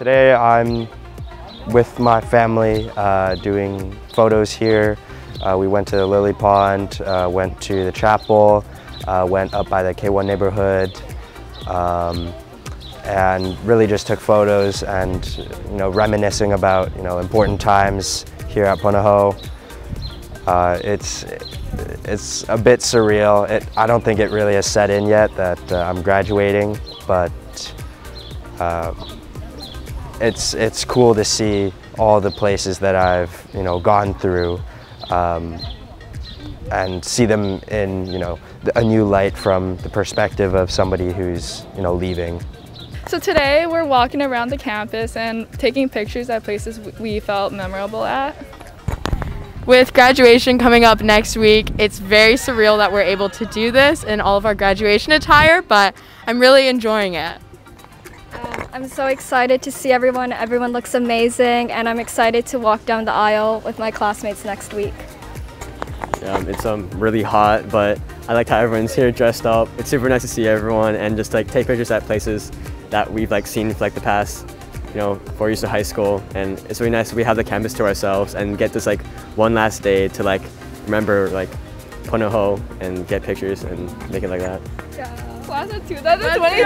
Today I'm with my family uh, doing photos here. Uh, we went to the Lily Pond, uh, went to the chapel, uh, went up by the K1 neighborhood, um, and really just took photos and you know reminiscing about you know important times here at Punahou. Uh, it's it's a bit surreal. It, I don't think it really has set in yet that uh, I'm graduating, but it's it's cool to see all the places that I've you know gone through um, and see them in you know a new light from the perspective of somebody who's you know leaving. So today we're walking around the campus and taking pictures at places we felt memorable at. With graduation coming up next week, it's very surreal that we're able to do this in all of our graduation attire, but I'm really enjoying it. I'm so excited to see everyone. Everyone looks amazing, and I'm excited to walk down the aisle with my classmates next week. Um, it's um, really hot, but I like how everyone's here dressed up. It's super nice to see everyone and just like take pictures at places that we've like seen for like the past, you know, four years of high school. And it's really nice that we have the campus to ourselves and get this like one last day to like remember like Punahou and get pictures and make it like that. Yeah. Class of 2022!